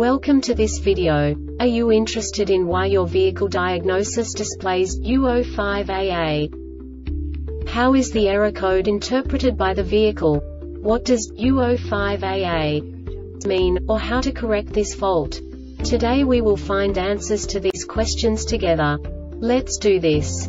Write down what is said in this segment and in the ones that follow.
Welcome to this video. Are you interested in why your vehicle diagnosis displays U05AA? How is the error code interpreted by the vehicle? What does U05AA mean, or how to correct this fault? Today we will find answers to these questions together. Let's do this.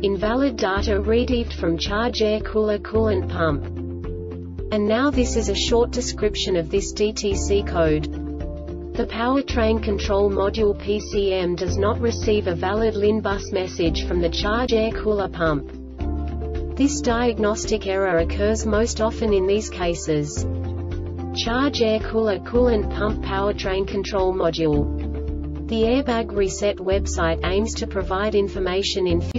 Invalid data retrieved from charge air cooler coolant pump. And now this is a short description of this DTC code. The powertrain control module PCM does not receive a valid LIN bus message from the charge air cooler pump. This diagnostic error occurs most often in these cases. Charge air cooler coolant pump powertrain control module. The Airbag Reset website aims to provide information in